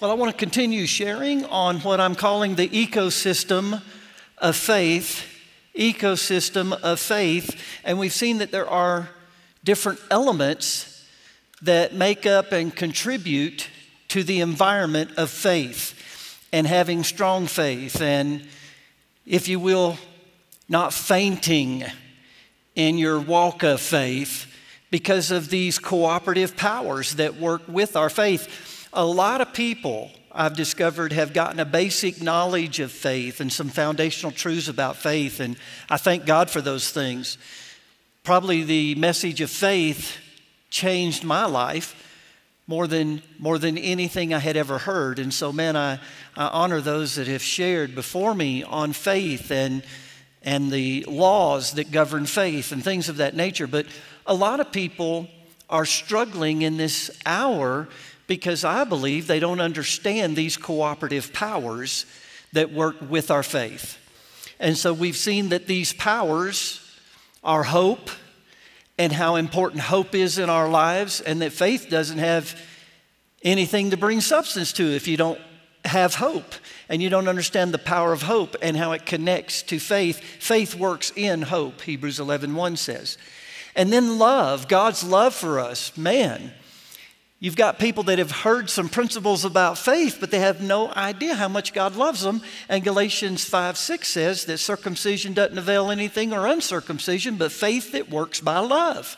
Well, I want to continue sharing on what I'm calling the ecosystem of faith. Ecosystem of faith. And we've seen that there are different elements that make up and contribute to the environment of faith and having strong faith and, if you will, not fainting in your walk of faith because of these cooperative powers that work with our faith. A lot of people I've discovered have gotten a basic knowledge of faith and some foundational truths about faith, and I thank God for those things. Probably the message of faith changed my life more than, more than anything I had ever heard. And so, man, I, I honor those that have shared before me on faith and, and the laws that govern faith and things of that nature. But a lot of people are struggling in this hour because I believe they don't understand these cooperative powers that work with our faith. And so we've seen that these powers are hope and how important hope is in our lives, and that faith doesn't have anything to bring substance to if you don't have hope and you don't understand the power of hope and how it connects to faith. Faith works in hope, Hebrews 11 1 says. And then love, God's love for us. Man, You've got people that have heard some principles about faith, but they have no idea how much God loves them. And Galatians 5 6 says that circumcision doesn't avail anything or uncircumcision, but faith that works by love.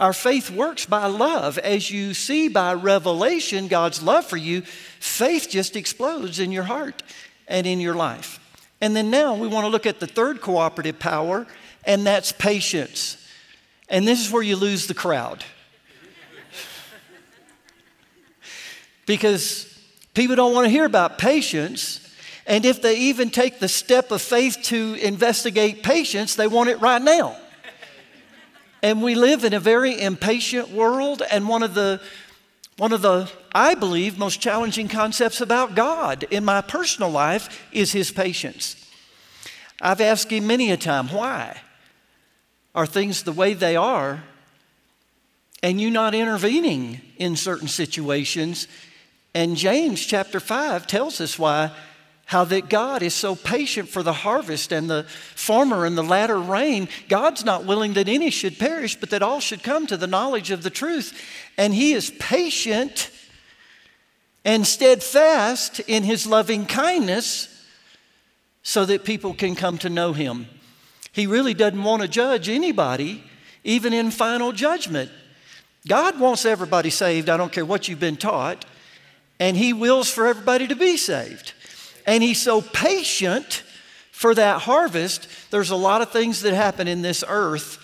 Our faith works by love. As you see by revelation God's love for you, faith just explodes in your heart and in your life. And then now we want to look at the third cooperative power, and that's patience. And this is where you lose the crowd. Because people don't want to hear about patience. And if they even take the step of faith to investigate patience, they want it right now. And we live in a very impatient world, and one of the one of the, I believe, most challenging concepts about God in my personal life is His patience. I've asked Him many a time, why are things the way they are, and you not intervening in certain situations and James chapter 5 tells us why, how that God is so patient for the harvest and the farmer and the latter rain. God's not willing that any should perish, but that all should come to the knowledge of the truth. And He is patient and steadfast in His loving kindness so that people can come to know Him. He really doesn't want to judge anybody, even in final judgment. God wants everybody saved. I don't care what you've been taught and He wills for everybody to be saved. And He's so patient for that harvest. There's a lot of things that happen in this earth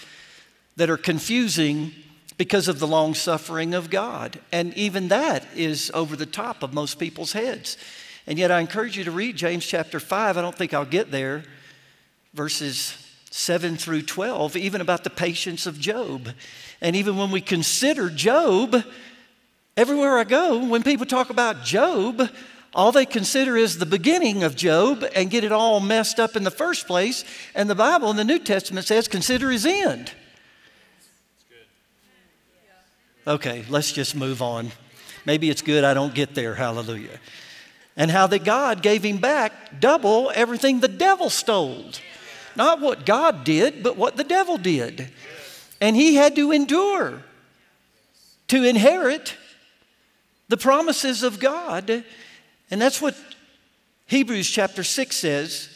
that are confusing because of the long suffering of God. And even that is over the top of most people's heads. And yet, I encourage you to read James chapter 5. I don't think I'll get there. Verses 7 through 12, even about the patience of Job. And even when we consider Job, Everywhere I go, when people talk about Job, all they consider is the beginning of Job and get it all messed up in the first place. And the Bible in the New Testament says, consider his end. Okay, let's just move on. Maybe it's good I don't get there. Hallelujah. And how that God gave him back double everything the devil stole. Not what God did, but what the devil did. And he had to endure to inherit the promises of God. And that's what Hebrews chapter 6 says.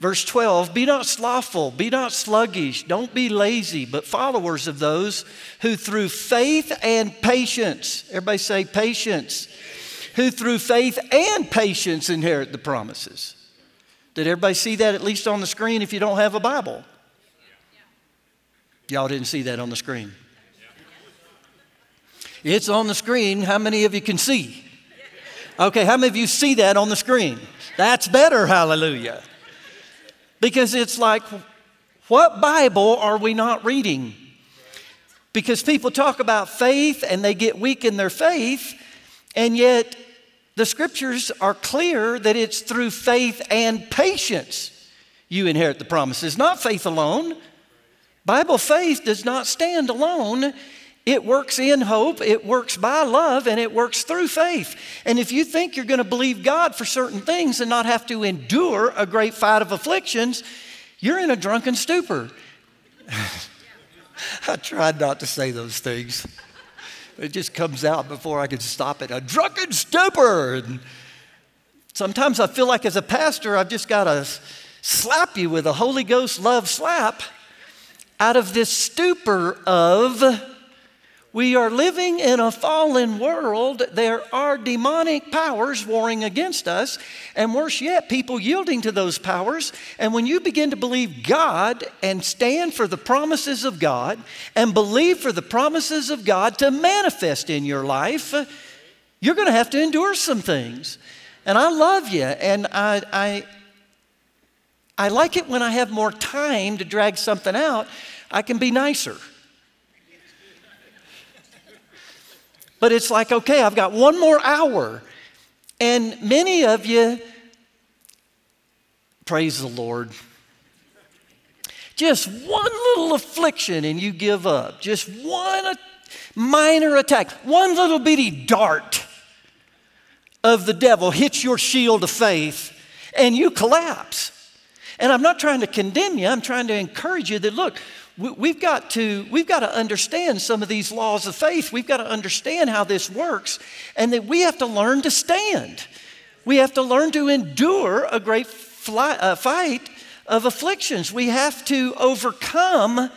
Verse 12, be not slothful, be not sluggish, don't be lazy, but followers of those who through faith and patience, everybody say patience, who through faith and patience inherit the promises. Did everybody see that at least on the screen if you don't have a Bible? Y'all didn't see that on the screen. It's on the screen. How many of you can see? Okay, how many of you see that on the screen? That's better, hallelujah. Because it's like, what Bible are we not reading? Because people talk about faith and they get weak in their faith, and yet the scriptures are clear that it's through faith and patience you inherit the promises, not faith alone. Bible faith does not stand alone, It works in hope, it works by love, and it works through faith. And if you think you're going to believe God for certain things and not have to endure a great fight of afflictions, you're in a drunken stupor. I tried not to say those things. It just comes out before I can stop it. A drunken stupor. And sometimes I feel like as a pastor, I've just got to slap you with a Holy Ghost love slap out of this stupor of we are living in a fallen world. There are demonic powers warring against us, and worse yet, people yielding to those powers. And when you begin to believe God and stand for the promises of God and believe for the promises of God to manifest in your life, you're going to have to endure some things. And I love you, and I, I, I like it when I have more time to drag something out, I can be nicer. But it's like, okay, I've got one more hour. And many of you, praise the Lord, just one little affliction and you give up. Just one minor attack, one little bitty dart of the devil hits your shield of faith and you collapse. And I'm not trying to condemn you, I'm trying to encourage you that look, we've got to we've got to understand some of these laws of faith. We've got to understand how this works and that we have to learn to stand. We have to learn to endure a great fly, uh, fight of afflictions. We have to overcome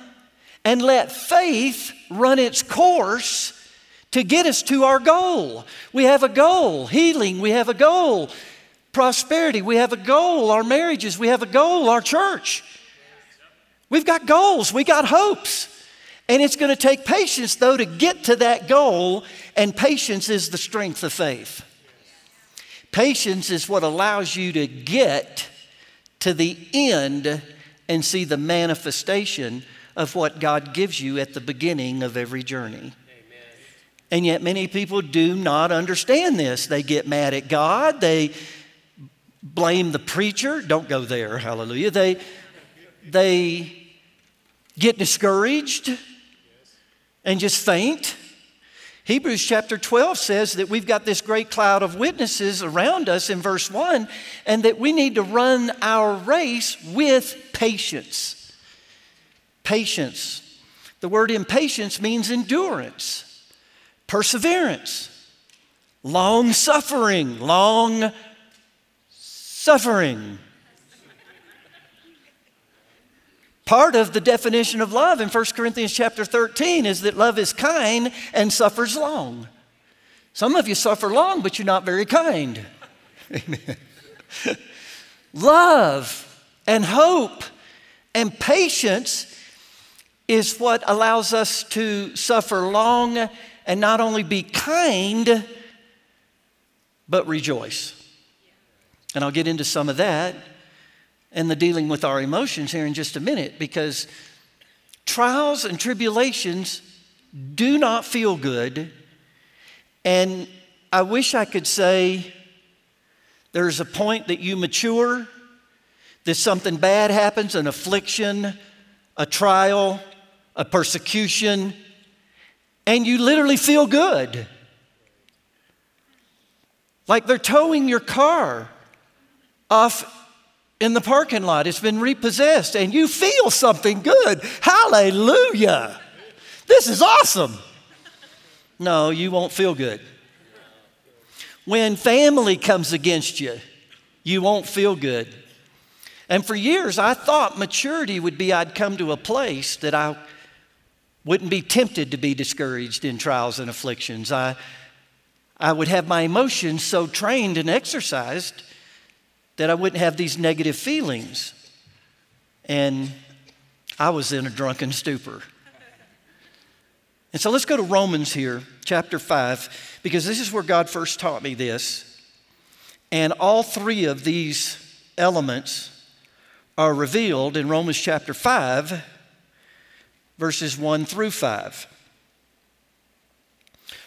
and let faith run its course to get us to our goal. We have a goal healing. We have a goal prosperity. We have a goal our marriages. We have a goal our church We've got goals, we got hopes. And it's going to take patience, though, to get to that goal, and patience is the strength of faith. Patience is what allows you to get to the end and see the manifestation of what God gives you at the beginning of every journey. Amen. And yet, many people do not understand this. They get mad at God, they blame the preacher. Don't go there, hallelujah. They, they get discouraged and just faint. Hebrews chapter 12 says that we've got this great cloud of witnesses around us in verse 1 and that we need to run our race with patience. Patience. The word impatience means endurance, perseverance, long suffering, long suffering. Part of the definition of love in 1 Corinthians chapter 13 is that love is kind and suffers long. Some of you suffer long, but you're not very kind. Amen. love and hope and patience is what allows us to suffer long and not only be kind, but rejoice. And I'll get into some of that and the dealing with our emotions here in just a minute because trials and tribulations do not feel good. And I wish I could say there's a point that you mature, that something bad happens, an affliction, a trial, a persecution, and you literally feel good. Like they're towing your car off in the parking lot. It's been repossessed, and you feel something good. Hallelujah. This is awesome. No, you won't feel good. When family comes against you, you won't feel good. And for years, I thought maturity would be I'd come to a place that I wouldn't be tempted to be discouraged in trials and afflictions. I, I would have my emotions so trained and exercised that I wouldn't have these negative feelings. And I was in a drunken stupor. And so let's go to Romans here, chapter 5, because this is where God first taught me this. And all three of these elements are revealed in Romans chapter 5, verses 1 through 5.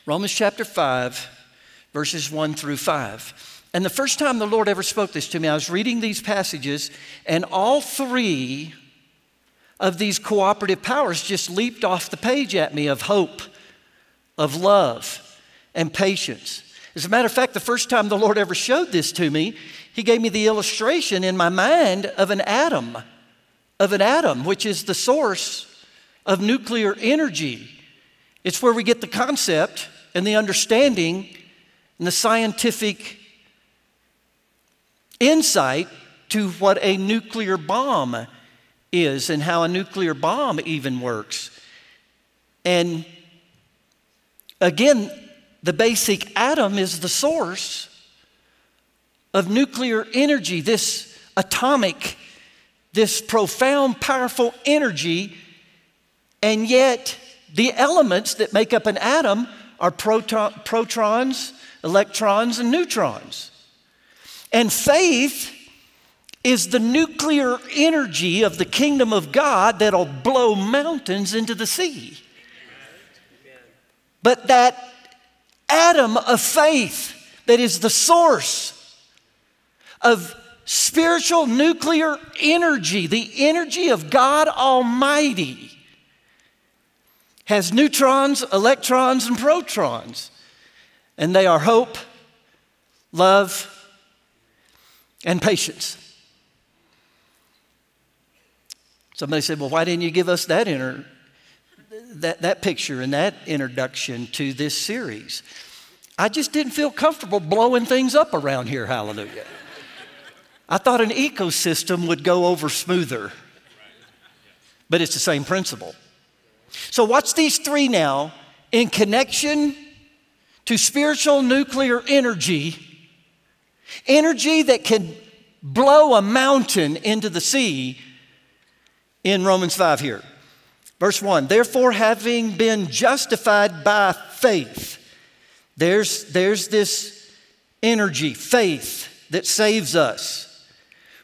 Romans chapter 5, verses 1 through 5. And the first time the Lord ever spoke this to me, I was reading these passages, and all three of these cooperative powers just leaped off the page at me of hope, of love and patience. As a matter of fact, the first time the Lord ever showed this to me, He gave me the illustration in my mind of an atom, of an atom, which is the source of nuclear energy. It's where we get the concept and the understanding and the scientific insight to what a nuclear bomb is and how a nuclear bomb even works. And again, the basic atom is the source of nuclear energy, this atomic, this profound, powerful energy, and yet the elements that make up an atom are proton, protons, electrons, and neutrons. And faith is the nuclear energy of the kingdom of God that'll blow mountains into the sea. But that atom of faith that is the source of spiritual nuclear energy, the energy of God Almighty, has neutrons, electrons, and protons. And they are hope, love, and patience. Somebody said, Well, why didn't you give us that, inter- that, that picture and that introduction to this series? I just didn't feel comfortable blowing things up around here, hallelujah. I thought an ecosystem would go over smoother, but it's the same principle. So, watch these three now in connection to spiritual nuclear energy, energy that can blow a mountain into the sea in Romans 5 here. Verse 1 Therefore, having been justified by faith, there's, there's this energy, faith, that saves us.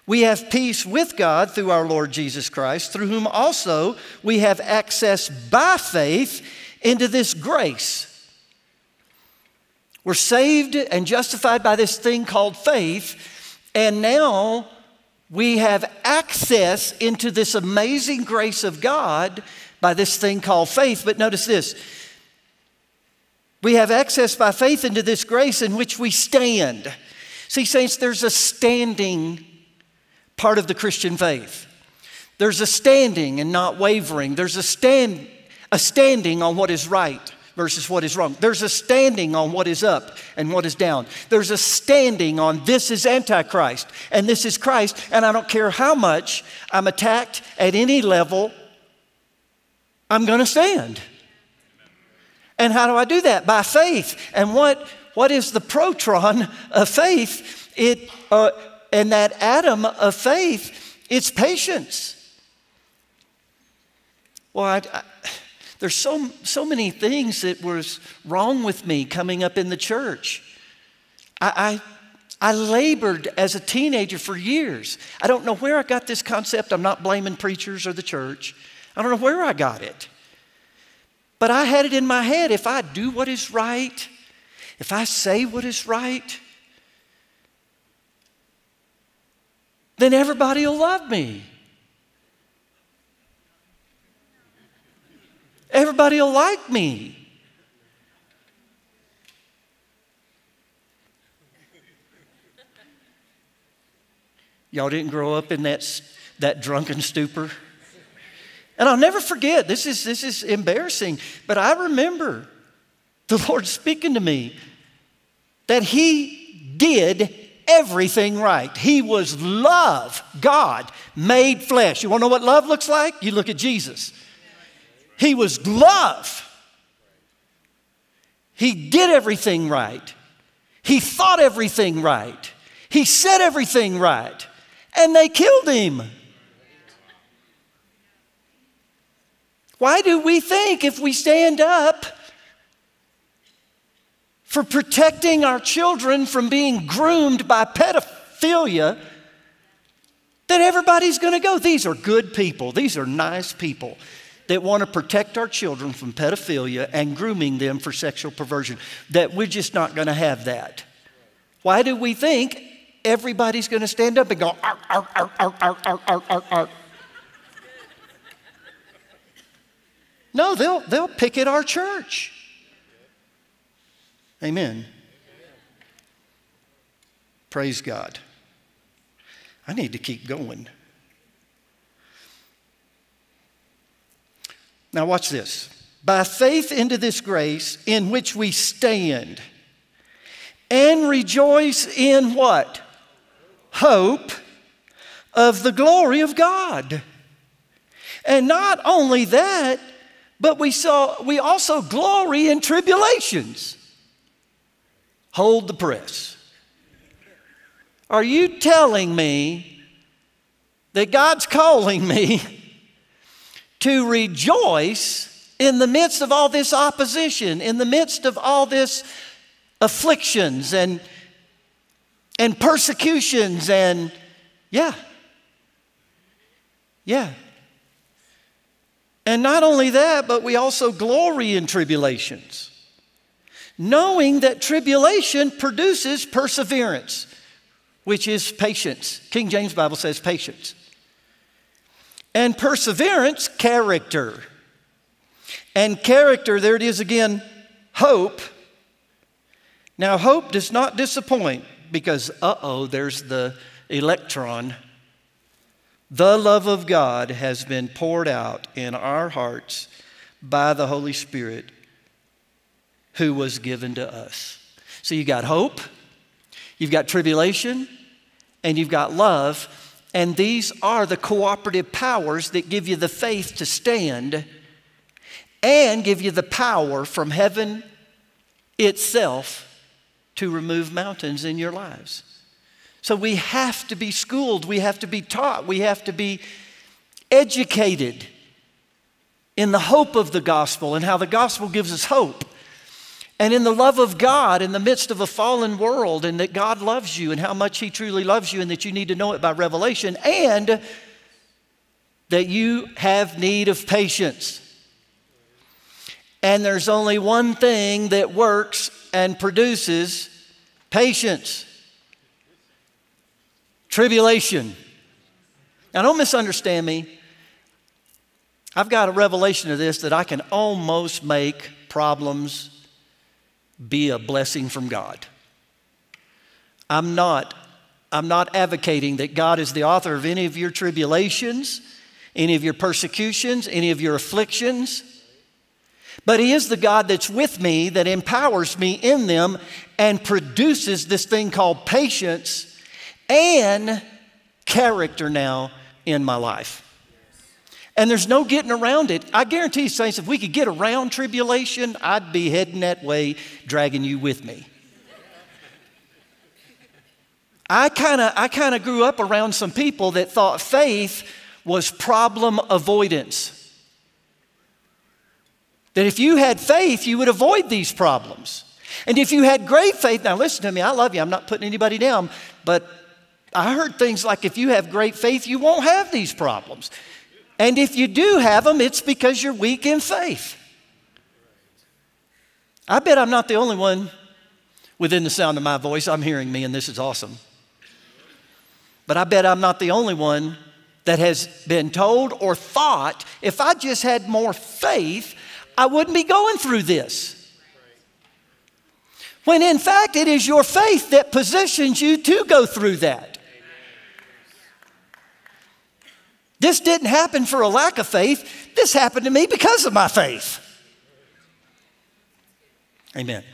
We have peace with God through our Lord Jesus Christ, through whom also we have access by faith into this grace. We're saved and justified by this thing called faith, and now we have access into this amazing grace of God by this thing called faith. But notice this we have access by faith into this grace in which we stand. See, saints, there's a standing part of the Christian faith. There's a standing and not wavering. There's a stand a standing on what is right versus what is wrong. There's a standing on what is up and what is down. There's a standing on this is Antichrist and this is Christ, and I don't care how much I'm attacked at any level, I'm going to stand. And how do I do that? By faith. And what, what is the proton of faith? It, uh, and that atom of faith, it's patience. Well, I, I, there's so, so many things that was wrong with me coming up in the church. I, I, I labored as a teenager for years. I don't know where I got this concept. I'm not blaming preachers or the church. I don't know where I got it. But I had it in my head if I do what is right, if I say what is right, then everybody will love me. Everybody will like me. Y'all didn't grow up in that, that drunken stupor? And I'll never forget, this is, this is embarrassing, but I remember the Lord speaking to me that He did everything right. He was love, God made flesh. You wanna know what love looks like? You look at Jesus. He was love. He did everything right. He thought everything right. He said everything right. And they killed him. Why do we think if we stand up for protecting our children from being groomed by pedophilia, that everybody's going to go? These are good people, these are nice people that want to protect our children from pedophilia and grooming them for sexual perversion, that we're just not going to have that. Why do we think everybody's going to stand up and go. No, they'll, they'll picket our church. Amen. Praise God. I need to keep going. Now, watch this. By faith into this grace in which we stand and rejoice in what? Hope of the glory of God. And not only that, but we saw we also glory in tribulations. Hold the press. Are you telling me that God's calling me to rejoice in the midst of all this opposition, in the midst of all this afflictions and, and persecutions and yeah. Yeah. And not only that, but we also glory in tribulations, knowing that tribulation produces perseverance, which is patience. King James Bible says patience. And perseverance, character. And character, there it is again, hope. Now, hope does not disappoint because, uh oh, there's the electron. The love of God has been poured out in our hearts by the Holy Spirit who was given to us. So you've got hope, you've got tribulation, and you've got love. And these are the cooperative powers that give you the faith to stand and give you the power from heaven itself to remove mountains in your lives. So we have to be schooled, we have to be taught, we have to be educated in the hope of the gospel and how the gospel gives us hope. And in the love of God in the midst of a fallen world, and that God loves you and how much He truly loves you, and that you need to know it by revelation, and that you have need of patience. And there's only one thing that works and produces patience tribulation. Now, don't misunderstand me. I've got a revelation of this that I can almost make problems be a blessing from God. I'm not, I'm not advocating that God is the author of any of your tribulations, any of your persecutions, any of your afflictions. But He is the God that's with me, that empowers me in them, and produces this thing called patience and character now in my life. And there's no getting around it. I guarantee you, Saints, if we could get around tribulation, I'd be heading that way, dragging you with me. I kind of I kind of grew up around some people that thought faith was problem avoidance. That if you had faith, you would avoid these problems. And if you had great faith, now listen to me, I love you, I'm not putting anybody down, but I heard things like if you have great faith, you won't have these problems. And if you do have them, it's because you're weak in faith. I bet I'm not the only one within the sound of my voice. I'm hearing me, and this is awesome. But I bet I'm not the only one that has been told or thought if I just had more faith, I wouldn't be going through this. When in fact, it is your faith that positions you to go through that. This didn't happen for a lack of faith. This happened to me because of my faith. Amen.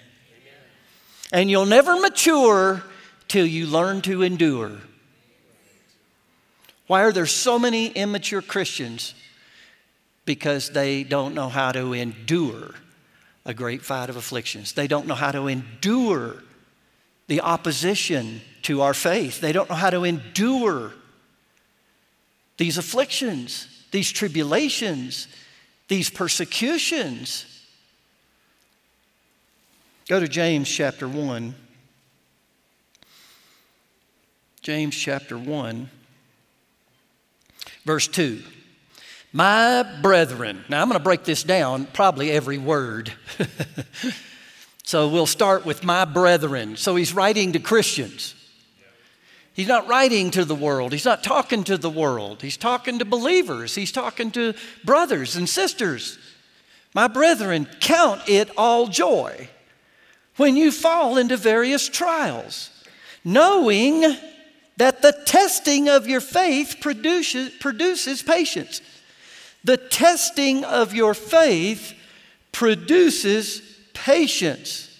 And you'll never mature till you learn to endure. Why are there so many immature Christians? Because they don't know how to endure a great fight of afflictions. They don't know how to endure the opposition to our faith. They don't know how to endure these afflictions, these tribulations, these persecutions. Go to James chapter 1. James chapter 1, verse 2. My brethren, now I'm going to break this down, probably every word. so we'll start with my brethren. So he's writing to Christians. He's not writing to the world. He's not talking to the world. He's talking to believers. He's talking to brothers and sisters. My brethren, count it all joy when you fall into various trials, knowing that the testing of your faith produces, produces patience. The testing of your faith produces patience.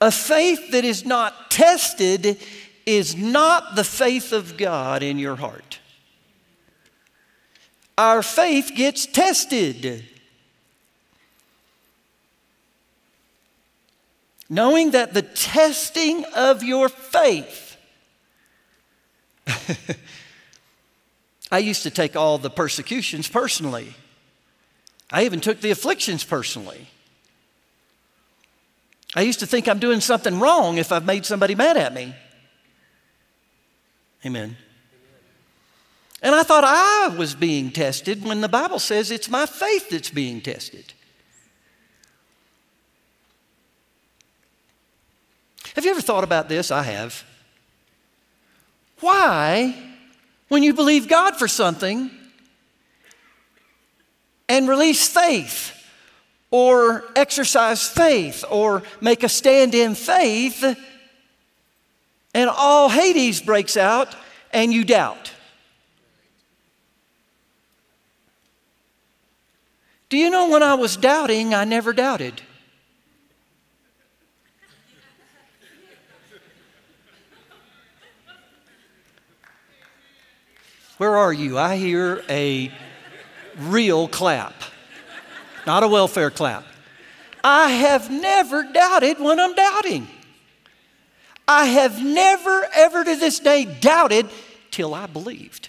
A faith that is not tested is not the faith of God in your heart. Our faith gets tested. Knowing that the testing of your faith, I used to take all the persecutions personally. I even took the afflictions personally. I used to think I'm doing something wrong if I've made somebody mad at me. Amen. And I thought I was being tested when the Bible says it's my faith that's being tested. Have you ever thought about this? I have. Why, when you believe God for something and release faith or exercise faith or make a stand in faith, and all Hades breaks out and you doubt? Do you know when I was doubting, I never doubted? Where are you? I hear a real clap, not a welfare clap. I have never doubted when I'm doubting. I have never, ever to this day doubted till I believed.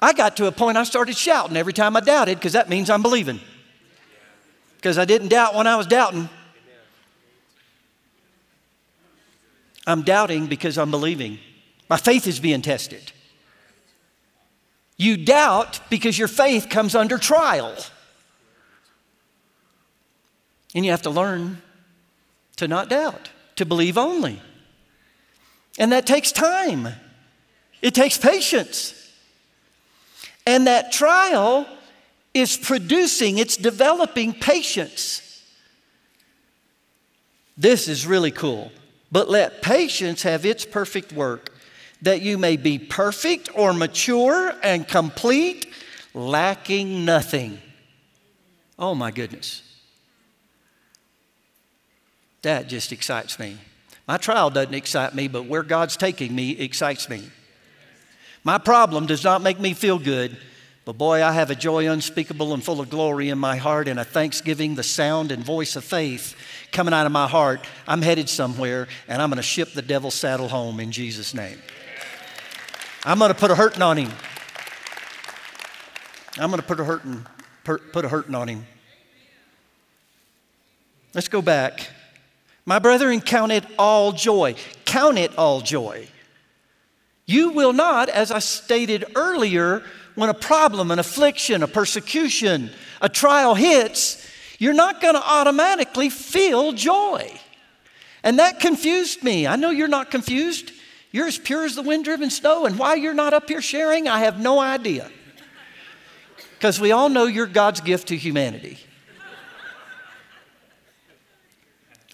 I got to a point I started shouting every time I doubted because that means I'm believing. Because I didn't doubt when I was doubting. I'm doubting because I'm believing. My faith is being tested. You doubt because your faith comes under trial. And you have to learn to not doubt, to believe only. And that takes time, it takes patience. And that trial is producing, it's developing patience. This is really cool. But let patience have its perfect work, that you may be perfect or mature and complete, lacking nothing. Oh my goodness. That just excites me. My trial doesn't excite me, but where God's taking me excites me. My problem does not make me feel good, but boy, I have a joy unspeakable and full of glory in my heart and a thanksgiving, the sound and voice of faith coming out of my heart. I'm headed somewhere and I'm going to ship the devil's saddle home in Jesus' name. I'm going to put a hurting on him. I'm going to put a hurting, put a hurting on him. Let's go back. My brethren, count it all joy. Count it all joy. You will not, as I stated earlier, when a problem, an affliction, a persecution, a trial hits, you're not going to automatically feel joy. And that confused me. I know you're not confused. You're as pure as the wind driven snow. And why you're not up here sharing, I have no idea. Because we all know you're God's gift to humanity.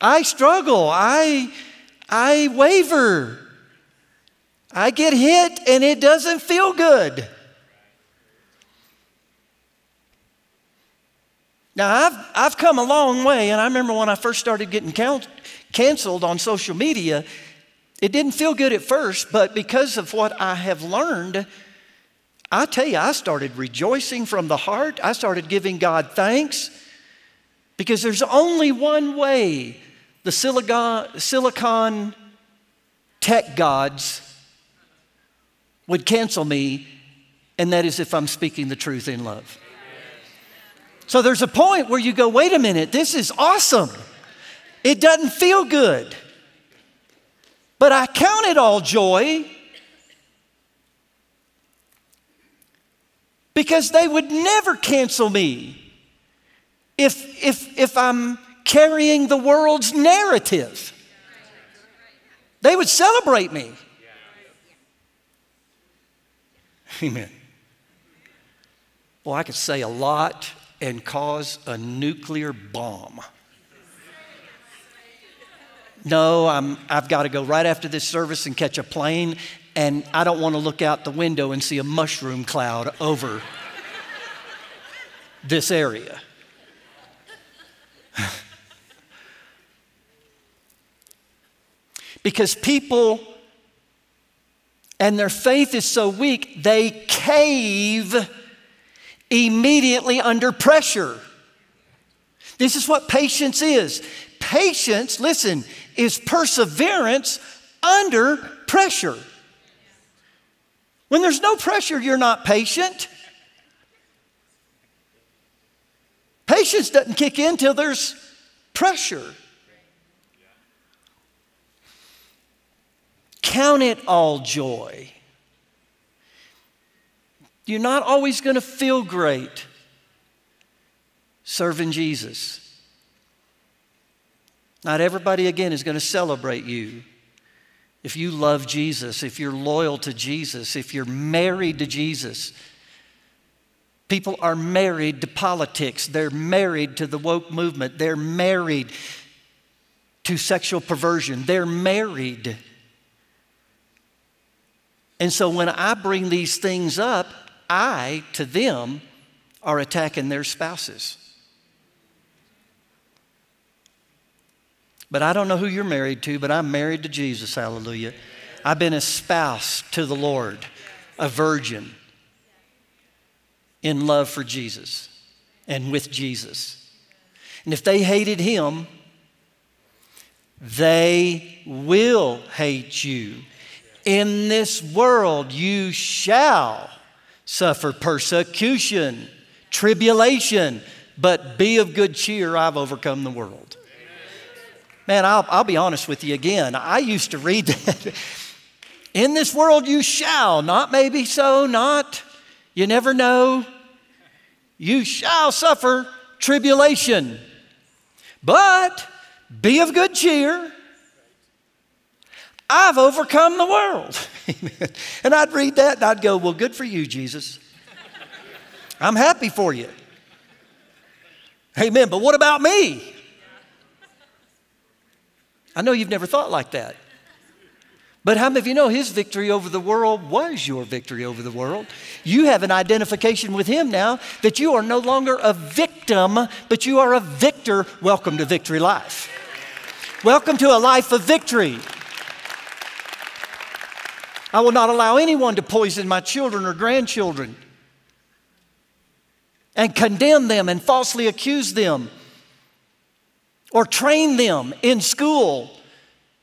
I struggle. I, I waver. I get hit and it doesn't feel good. Now, I've, I've come a long way, and I remember when I first started getting count, canceled on social media, it didn't feel good at first, but because of what I have learned, I tell you, I started rejoicing from the heart. I started giving God thanks because there's only one way the silicon, silicon tech gods would cancel me, and that is if I'm speaking the truth in love. So there's a point where you go, wait a minute, this is awesome. It doesn't feel good. But I count it all joy because they would never cancel me if, if, if I'm carrying the world's narrative. They would celebrate me. Amen. Well, I could say a lot and cause a nuclear bomb. No, I'm, I've got to go right after this service and catch a plane, and I don't want to look out the window and see a mushroom cloud over this area. because people and their faith is so weak, they cave immediately under pressure. This is what patience is. Patience, listen, is perseverance under pressure. When there's no pressure, you're not patient. Patience doesn't kick in till there's pressure. Count it all joy. You're not always going to feel great serving Jesus. Not everybody, again, is going to celebrate you. If you love Jesus, if you're loyal to Jesus, if you're married to Jesus, people are married to politics, they're married to the woke movement, they're married to sexual perversion, they're married. And so when I bring these things up, I, to them, are attacking their spouses. But I don't know who you're married to, but I'm married to Jesus, hallelujah. I've been a spouse to the Lord, a virgin in love for Jesus and with Jesus. And if they hated him, they will hate you. In this world, you shall suffer persecution, tribulation, but be of good cheer, I've overcome the world. Man, I'll, I'll be honest with you again. I used to read that. In this world you shall, not maybe so, not, you never know. You shall suffer tribulation, but be of good cheer. I've overcome the world. and I'd read that and I'd go, Well, good for you, Jesus. I'm happy for you. Amen. But what about me? I know you've never thought like that. But how many of you know his victory over the world was your victory over the world? You have an identification with him now that you are no longer a victim, but you are a victor. Welcome to Victory Life. Welcome to a life of victory. I will not allow anyone to poison my children or grandchildren and condemn them and falsely accuse them or train them in school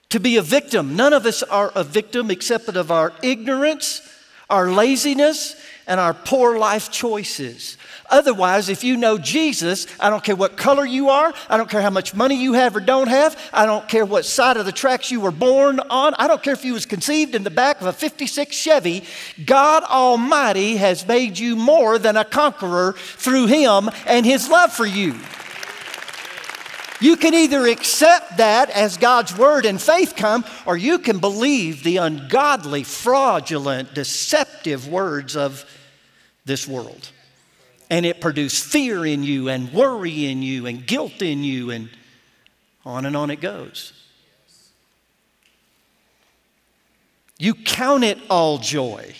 to be a victim. None of us are a victim except of our ignorance, our laziness, and our poor life choices. Otherwise, if you know Jesus, I don't care what color you are, I don't care how much money you have or don't have, I don't care what side of the tracks you were born on, I don't care if you was conceived in the back of a 56 Chevy, God Almighty has made you more than a conqueror through him and his love for you. You can either accept that as God's word and faith come, or you can believe the ungodly, fraudulent, deceptive words of this world. And it produce fear in you, and worry in you, and guilt in you, and on and on it goes. You count it all joy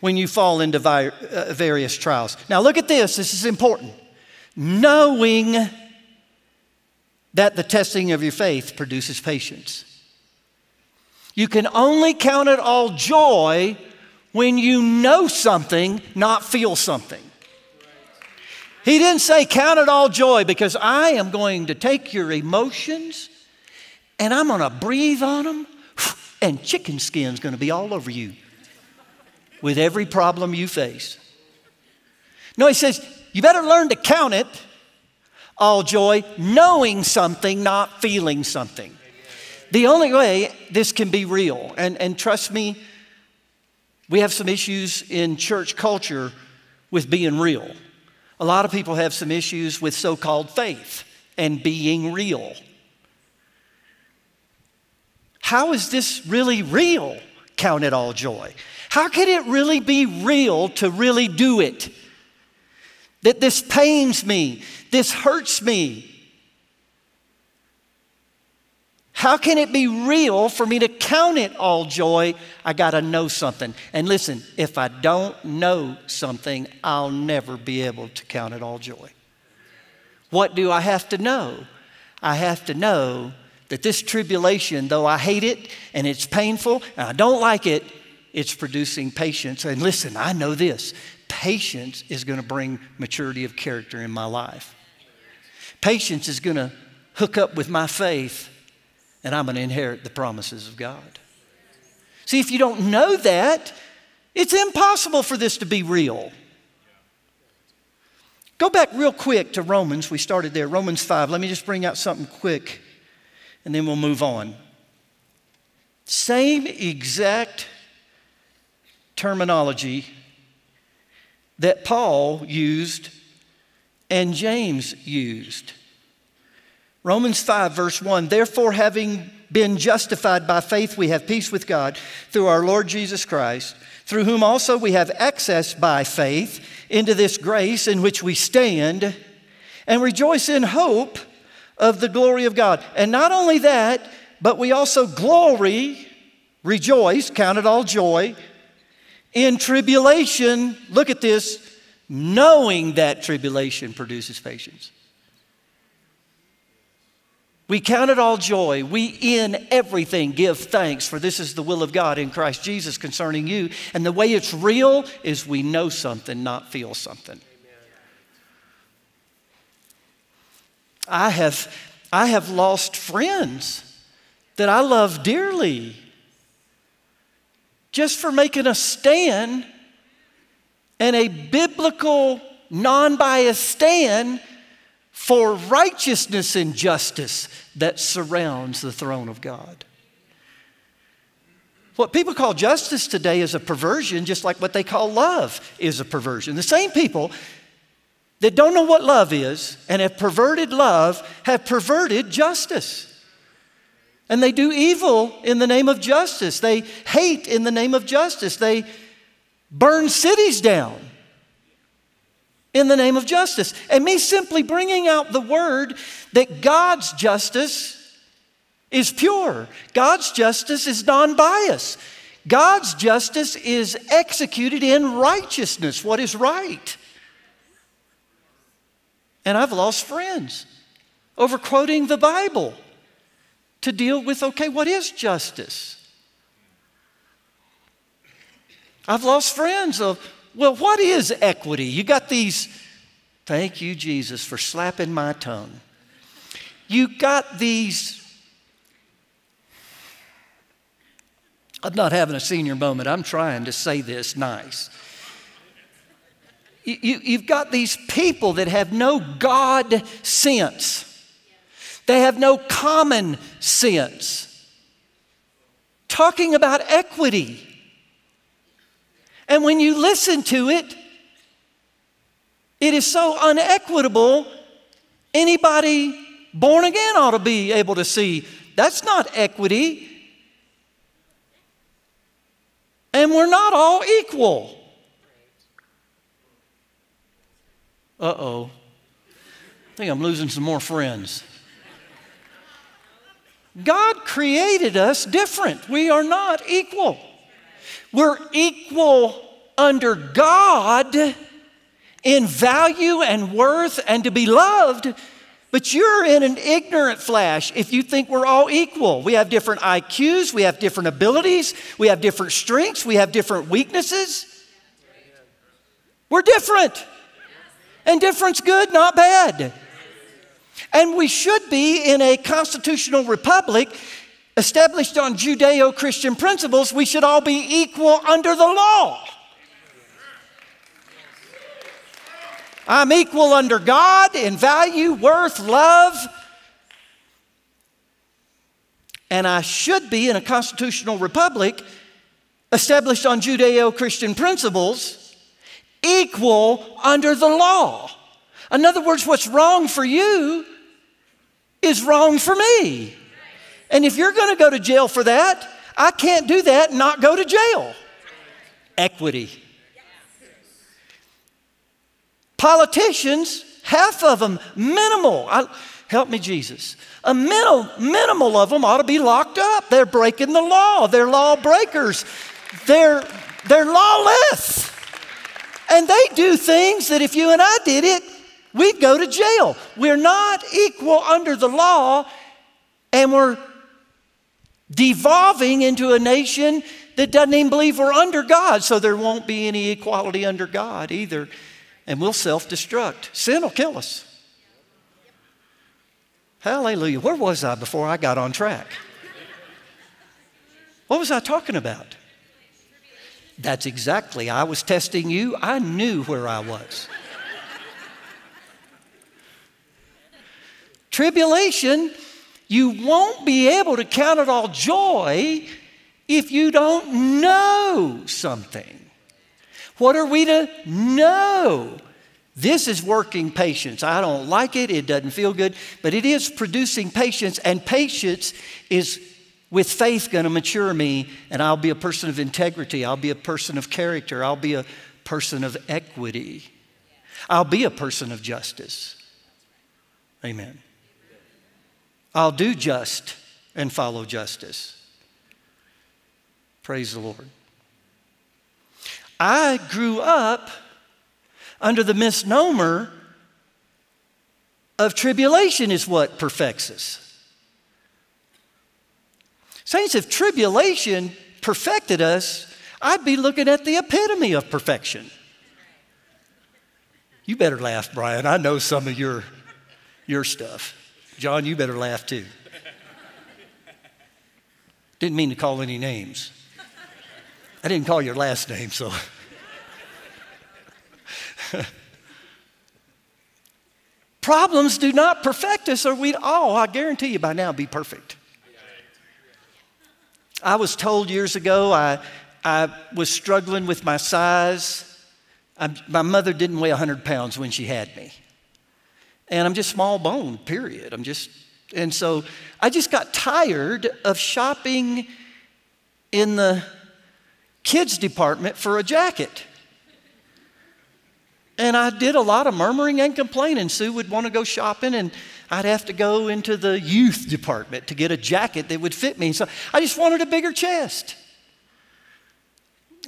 when you fall into uh, various trials. Now, look at this, this is important. Knowing that the testing of your faith produces patience. You can only count it all joy when you know something, not feel something. He didn't say count it all joy because I am going to take your emotions and I'm going to breathe on them and chicken skin's going to be all over you with every problem you face. No, he says, you better learn to count it all joy, knowing something, not feeling something. The only way this can be real, and, and trust me, we have some issues in church culture with being real. A lot of people have some issues with so called faith and being real. How is this really real? Count it all joy. How can it really be real to really do it? That this pains me, this hurts me. How can it be real for me to count it all joy? I got to know something. And listen, if I don't know something, I'll never be able to count it all joy. What do I have to know? I have to know that this tribulation, though I hate it and it's painful and I don't like it, it's producing patience. And listen, I know this patience is going to bring maturity of character in my life. Patience is going to hook up with my faith and I'm going to inherit the promises of God. See, if you don't know that, it's impossible for this to be real. Go back real quick to Romans. We started there, Romans 5. Let me just bring out something quick and then we'll move on. Same exact terminology that Paul used and James used. Romans 5, verse 1 Therefore, having been justified by faith, we have peace with God through our Lord Jesus Christ, through whom also we have access by faith into this grace in which we stand and rejoice in hope of the glory of God. And not only that, but we also glory, rejoice, count it all joy, in tribulation. Look at this, knowing that tribulation produces patience. We count it all joy. We in everything give thanks, for this is the will of God in Christ Jesus concerning you. And the way it's real is we know something, not feel something. I have, I have lost friends that I love dearly just for making a stand and a biblical, non biased stand for righteousness and justice that surrounds the throne of God. What people call justice today is a perversion, just like what they call love is a perversion. The same people that don't know what love is and have perverted love have perverted justice. And they do evil in the name of justice. They hate in the name of justice. They burn cities down in the name of justice. And me simply bringing out the word that God's justice is pure, God's justice is non biased, God's justice is executed in righteousness, what is right. And I've lost friends over quoting the Bible to deal with okay, what is justice? I've lost friends of well, what is equity? You got these, thank you, Jesus, for slapping my tongue. You got these, I'm not having a senior moment, I'm trying to say this nice. You, you, have got these people that have no God sense. They have no common sense. Talking about equity. And when you listen to it, it is so unequitable, anybody born again ought to be able to see that's not equity. And we're not all equal. Uh oh. I think I'm losing some more friends. God created us different. We are not equal. We're equal under God in value and worth and to be loved, but you're in an ignorant flash if you think we're all equal. We have different IQs, we have different abilities, we have different strengths, we have different weaknesses. We're different. And difference good, not bad. And we should be in a constitutional republic established on Judeo Christian principles, we should all be equal under the law. I'm equal under God in value, worth, love. And I should be in a constitutional republic established on Judeo Christian principles, equal under the law. In other words, what's wrong for you is wrong for me. And if you're going to go to jail for that, I can't do that and not go to jail. Equity. Politicians, half of them, minimal. I, help me, Jesus. A minimal, minimal of them ought to be locked up. They're breaking the law. They're lawbreakers. They're, they're lawless. And they do things that if you and I did it, we'd go to jail. We're not equal under the law, and we're devolving into a nation that doesn't even believe we're under God, so there won't be any equality under God either. And we'll self destruct. Sin will kill us. Hallelujah. Where was I before I got on track? What was I talking about? That's exactly. I was testing you. I knew where I was. Tribulation, you won't be able to count it all joy if you don't know something. What are we to know? This is working patience. I don't like it, it doesn't feel good, but it is producing patience, and patience is with faith going to mature me, and I'll be a person of integrity, I'll be a person of character, I'll be a person of equity, I'll be a person of justice. Amen. I'll do just and follow justice. Praise the Lord. I grew up under the misnomer of tribulation is what perfects us. Saints, if tribulation perfected us, I'd be looking at the epitome of perfection. You better laugh, Brian. I know some of your, your stuff. John, you better laugh too. Didn't mean to call any names. I didn't call your last name, so. Problems do not perfect us, or we'd all, I guarantee you by now, be perfect. I was told years ago I, I was struggling with my size. I, my mother didn't weigh 100 pounds when she had me. And I'm just small boned, period. I'm just, and so I just got tired of shopping in the kids department for a jacket. And I did a lot of murmuring and complaining. Sue would want to go shopping, and I'd have to go into the youth department to get a jacket that would fit me. So I just wanted a bigger chest.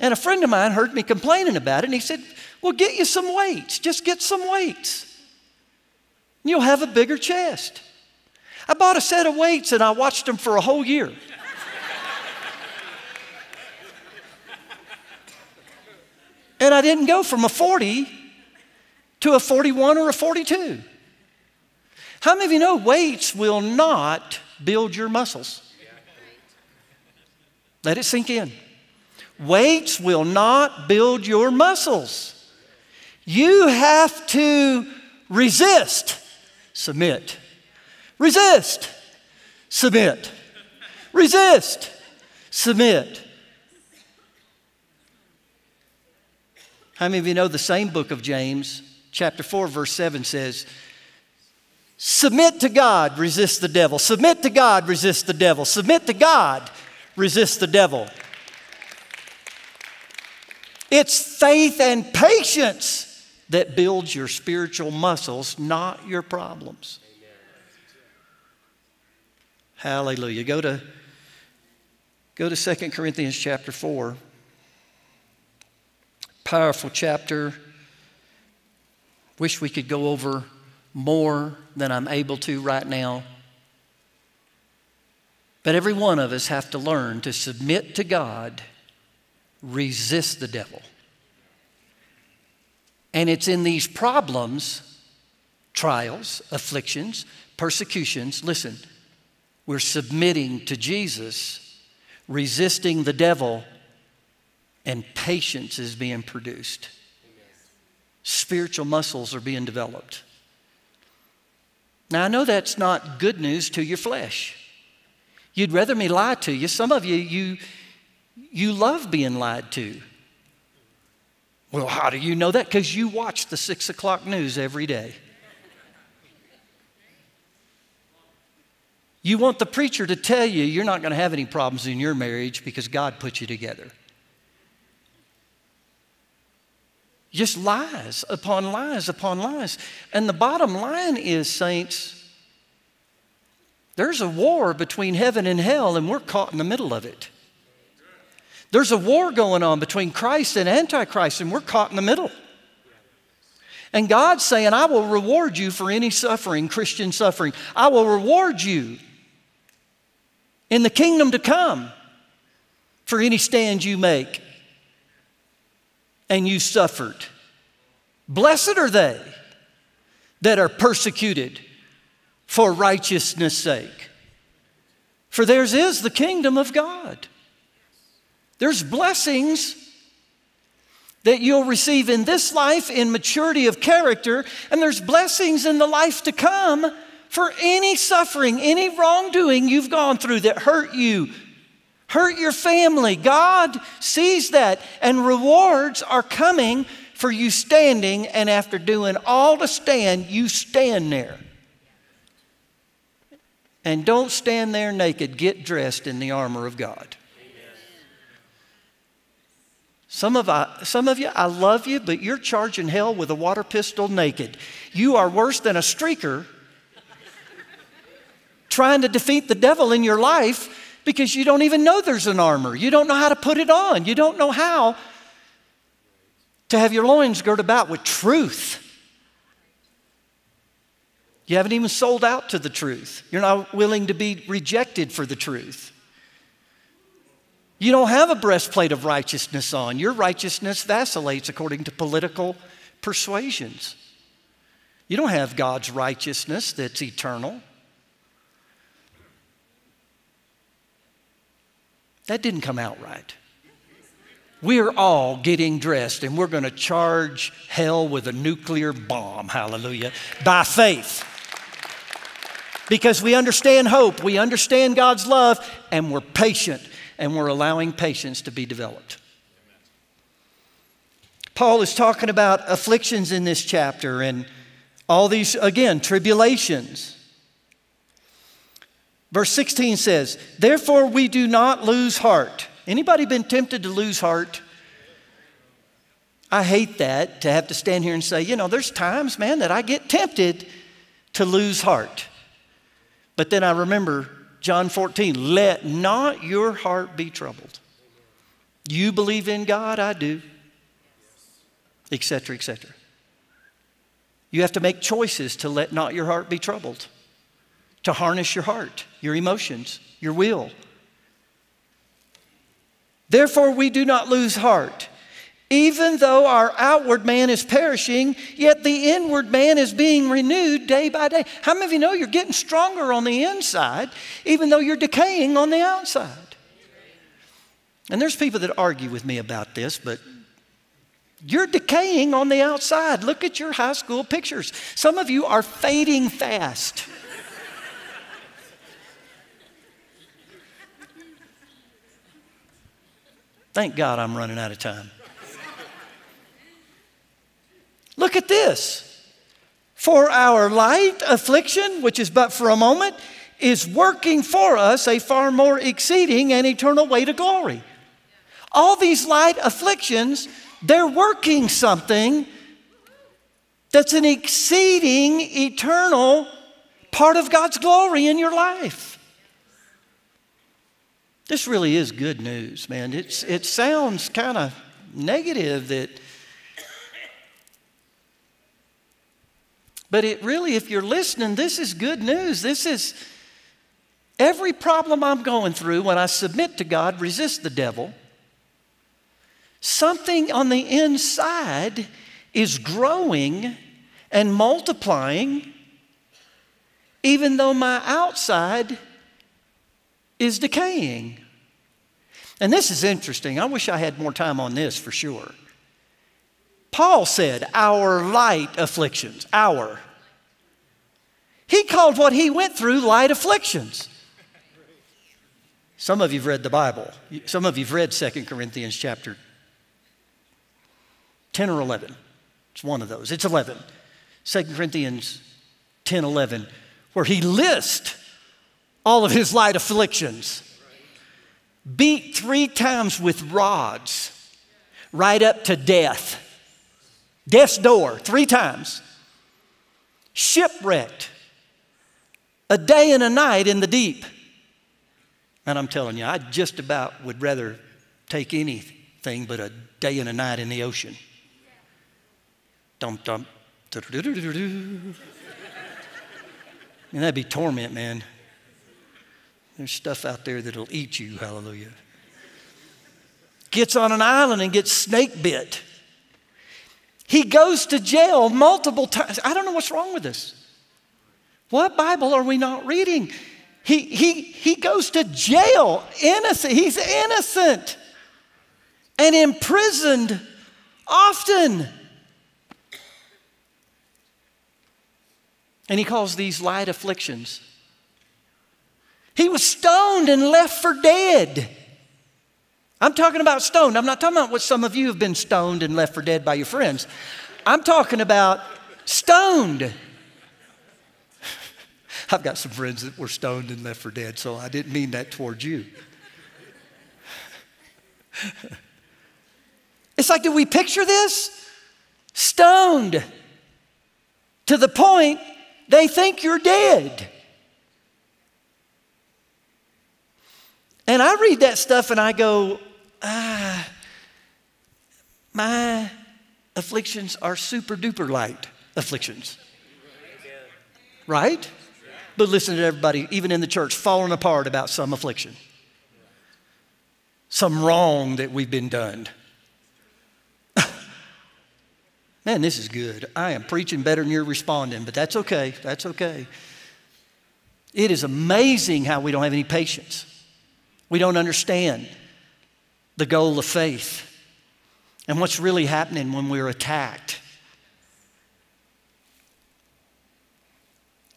And a friend of mine heard me complaining about it, and he said, Well, get you some weights. Just get some weights. You'll have a bigger chest. I bought a set of weights and I watched them for a whole year. and I didn't go from a 40 to a 41 or a 42. How many of you know weights will not build your muscles? Let it sink in. Weights will not build your muscles. You have to resist, submit. Resist, submit. Resist, submit. How many of you know the same book of James, chapter 4, verse 7 says, Submit to God, resist the devil. Submit to God, resist the devil. Submit to God, resist the devil. It's faith and patience that builds your spiritual muscles, not your problems. Hallelujah. Go to, go to 2 Corinthians chapter 4. Powerful chapter. Wish we could go over more than I'm able to right now. But every one of us have to learn to submit to God, resist the devil. And it's in these problems, trials, afflictions, persecutions, listen, we're submitting to Jesus, resisting the devil, and patience is being produced. Spiritual muscles are being developed. Now, I know that's not good news to your flesh. You'd rather me lie to you. Some of you, you, you love being lied to. Well, how do you know that? Because you watch the six o'clock news every day. You want the preacher to tell you you're not going to have any problems in your marriage because God put you together. Just lies upon lies upon lies. And the bottom line is, saints, there's a war between heaven and hell, and we're caught in the middle of it. There's a war going on between Christ and Antichrist, and we're caught in the middle. And God's saying, I will reward you for any suffering, Christian suffering. I will reward you in the kingdom to come for any stand you make and you suffered. Blessed are they that are persecuted for righteousness' sake, for theirs is the kingdom of God. There's blessings that you'll receive in this life in maturity of character, and there's blessings in the life to come for any suffering, any wrongdoing you've gone through that hurt you, hurt your family. God sees that, and rewards are coming for you standing, and after doing all to stand, you stand there. And don't stand there naked, get dressed in the armor of God. Some of, I, some of you, I love you, but you're charging hell with a water pistol naked. You are worse than a streaker trying to defeat the devil in your life because you don't even know there's an armor. You don't know how to put it on. You don't know how to have your loins girt about with truth. You haven't even sold out to the truth. You're not willing to be rejected for the truth. You don't have a breastplate of righteousness on. Your righteousness vacillates according to political persuasions. You don't have God's righteousness that's eternal. That didn't come out right. We're all getting dressed and we're going to charge hell with a nuclear bomb, hallelujah, by faith. Because we understand hope, we understand God's love, and we're patient and we're allowing patience to be developed. Paul is talking about afflictions in this chapter and all these, again, tribulations. Verse 16 says, Therefore we do not lose heart. Anybody been tempted to lose heart? I hate that, to have to stand here and say, you know, there's times, man, that I get tempted to lose heart. But then I remember John 14, let not your heart be troubled. You believe in God, I do, etc., etc. You have to make choices to let not your heart be troubled, to harness your heart, your emotions, your will. Therefore, we do not lose heart. Even though our outward man is perishing, yet the inward man is being renewed day by day. How many of you know you're getting stronger on the inside, even though you're decaying on the outside? And there's people that argue with me about this, but you're decaying on the outside. Look at your high school pictures. Some of you are fading fast. Thank God I'm running out of time. Look at this. For our light affliction, which is but for a moment, is working for us a far more exceeding and eternal way to glory. All these light afflictions, they're working something that's an exceeding eternal part of God's glory in your life. This really is good news, man. It's, it sounds kind of negative that But it really, if you're listening, this is good news. This is every problem I'm going through when I submit to God, resist the devil. Something on the inside is growing and multiplying, even though my outside is decaying. And this is interesting. I wish I had more time on this for sure. Paul said, Our light afflictions, our. He called what he went through light afflictions. Some of you've read the Bible. Some of you've read 2 Corinthians chapter 10 or 11. It's one of those. It's 11. 2 Corinthians 10 11, where he lists all of his light afflictions. Beat three times with rods, right up to death death's door three times, shipwrecked, a day and a night in the deep. And I'm telling you, I just about would rather take anything but a day and a night in the ocean. Dum dum. Mean, that'd be torment, man. There's stuff out there that'll eat you, hallelujah. Gets on an island and gets snake bit. He goes to jail multiple times. I don't know what's wrong with this. What Bible are we not reading? He, he, he goes to jail, innocent. He's innocent and imprisoned often. And he calls these light afflictions. He was stoned and left for dead. I'm talking about stoned. I'm not talking about what some of you have been stoned and left for dead by your friends. I'm talking about stoned. I've got some friends that were stoned and left for dead, so I didn't mean that towards you. it's like, do we picture this? Stoned to the point they think you're dead. And I read that stuff and I go, ah, my afflictions are super duper light afflictions. Right? But listen to everybody, even in the church, falling apart about some affliction, some wrong that we've been done. Man, this is good. I am preaching better than you're responding, but that's okay. That's okay. It is amazing how we don't have any patience. We don't understand the goal of faith and what's really happening when we're attacked.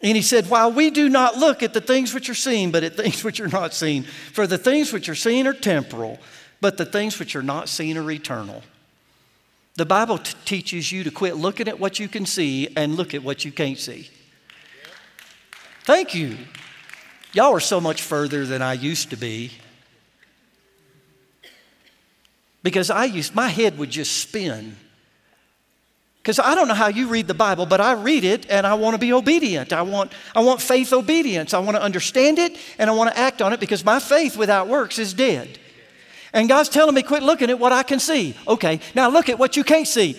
And he said, While we do not look at the things which are seen, but at things which are not seen, for the things which are seen are temporal, but the things which are not seen are eternal. The Bible t- teaches you to quit looking at what you can see and look at what you can't see. Thank you. Y'all are so much further than I used to be. Because I used, my head would just spin because I don't know how you read the Bible, but I read it and I want to be obedient. I want, I want faith obedience. I want to understand it and I want to act on it because my faith without works is dead. And God's telling me, quit looking at what I can see. Okay, now look at what you can't see.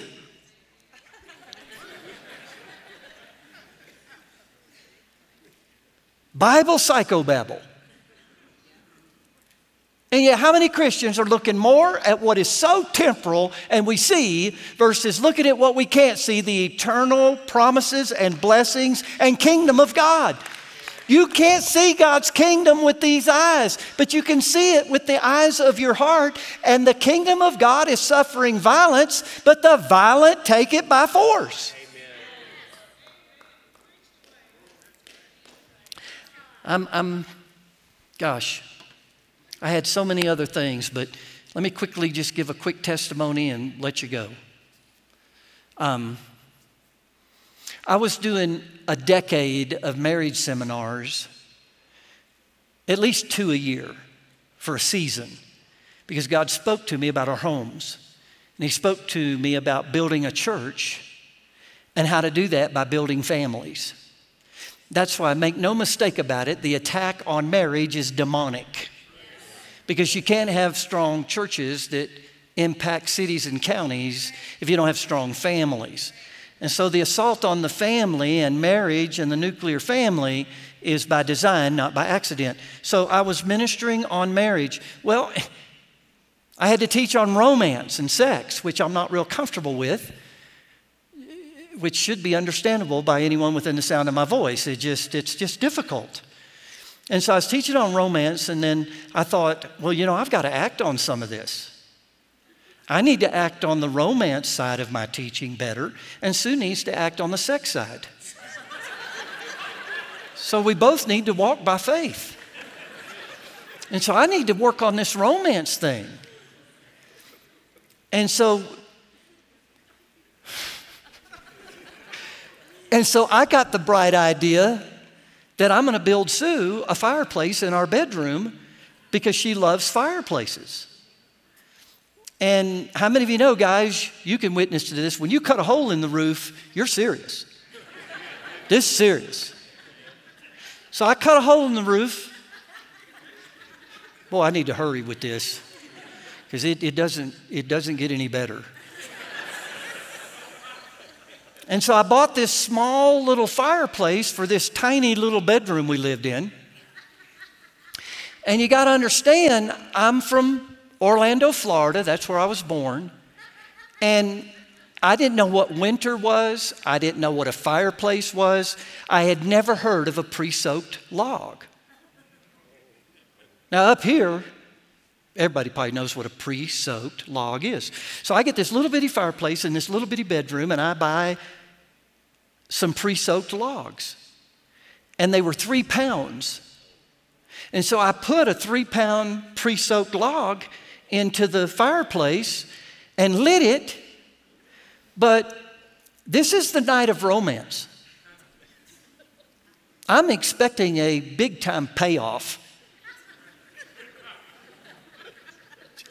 Bible psychobabble. And yet, how many Christians are looking more at what is so temporal and we see versus looking at what we can't see the eternal promises and blessings and kingdom of God? You can't see God's kingdom with these eyes, but you can see it with the eyes of your heart. And the kingdom of God is suffering violence, but the violent take it by force. I'm, I'm, gosh, I had so many other things, but let me quickly just give a quick testimony and let you go. Um, I was doing a decade of marriage seminars, at least two a year for a season, because God spoke to me about our homes. And He spoke to me about building a church and how to do that by building families. That's why, make no mistake about it, the attack on marriage is demonic because you can't have strong churches that impact cities and counties if you don't have strong families. And so the assault on the family and marriage and the nuclear family is by design, not by accident. So I was ministering on marriage. Well, I had to teach on romance and sex, which I'm not real comfortable with, which should be understandable by anyone within the sound of my voice. It just, it's just difficult. And so I was teaching on romance, and then I thought, well, you know, I've got to act on some of this. I need to act on the romance side of my teaching better, and Sue needs to act on the sex side. so we both need to walk by faith. And so I need to work on this romance thing. And so And so I got the bright idea that I'm going to build Sue a fireplace in our bedroom because she loves fireplaces. And how many of you know, guys, you can witness to this. When you cut a hole in the roof, you're serious. this is serious. So I cut a hole in the roof. Boy, I need to hurry with this because it, it, doesn't, it doesn't get any better. And so I bought this small little fireplace for this tiny little bedroom we lived in. And you got to understand, I'm from Orlando, Florida. That's where I was born. And I didn't know what winter was. I didn't know what a fireplace was. I had never heard of a pre soaked log. Now, up here, everybody probably knows what a pre soaked log is. So I get this little bitty fireplace in this little bitty bedroom, and I buy some pre soaked logs. And they were three pounds. And so I put a three pound pre soaked log into the fireplace and lit it. But this is the night of romance. I'm expecting a big time payoff.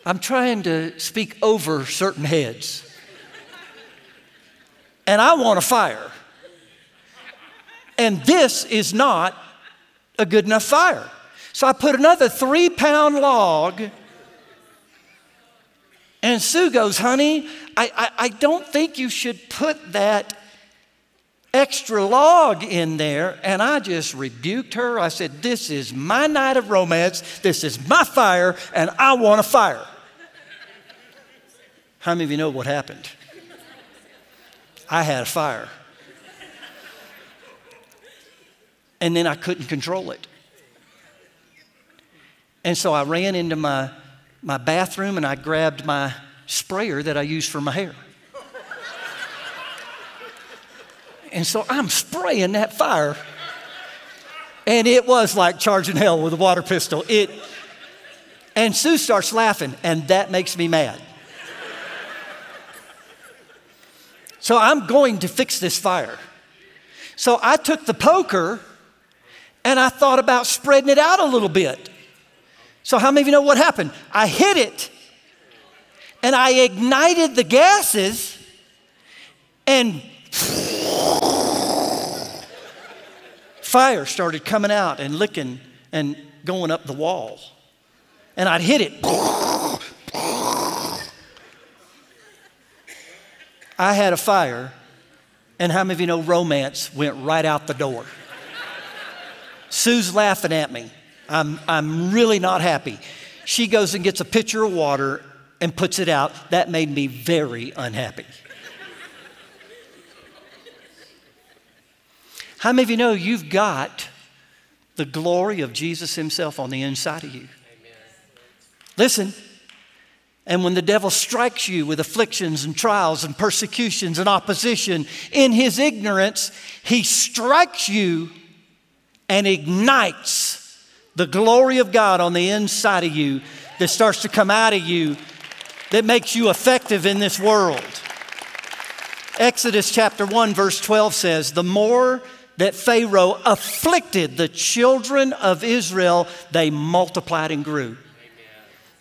I'm trying to speak over certain heads. And I want a fire. And this is not a good enough fire. So I put another three pound log and Sue goes, honey, I, I, I don't think you should put that extra log in there. And I just rebuked her. I said, This is my night of romance. This is my fire, and I want a fire. How many of you know what happened? I had a fire. And then I couldn't control it. And so I ran into my my bathroom and I grabbed my sprayer that I use for my hair. and so I'm spraying that fire. And it was like charging hell with a water pistol. It and Sue starts laughing, and that makes me mad. So I'm going to fix this fire. So I took the poker and I thought about spreading it out a little bit. So, how many of you know what happened? I hit it and I ignited the gases and fire started coming out and licking and going up the wall. And I'd hit it. I had a fire, and how many of you know romance went right out the door? Sue's laughing at me. I'm, I'm really not happy. She goes and gets a pitcher of water and puts it out. That made me very unhappy. How many of you know you've got the glory of Jesus Himself on the inside of you? Amen. Listen, and when the devil strikes you with afflictions and trials and persecutions and opposition, in his ignorance, he strikes you and ignites the glory of God on the inside of you that starts to come out of you that makes you effective in this world. Exodus chapter 1, verse 12 says, The more that Pharaoh afflicted the children of Israel, they multiplied and grew.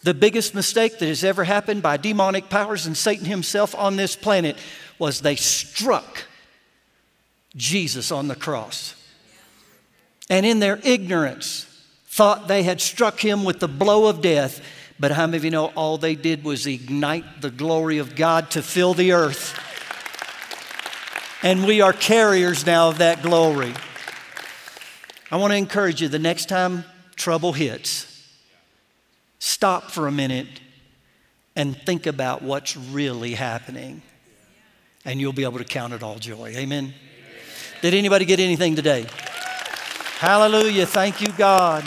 The biggest mistake that has ever happened by demonic powers and Satan himself on this planet was they struck Jesus on the cross. And in their ignorance, thought they had struck him with the blow of death. But how many of you know all they did was ignite the glory of God to fill the earth? And we are carriers now of that glory. I want to encourage you the next time trouble hits, stop for a minute and think about what's really happening. And you'll be able to count it all joy. Amen. Did anybody get anything today? Hallelujah. Thank you, God.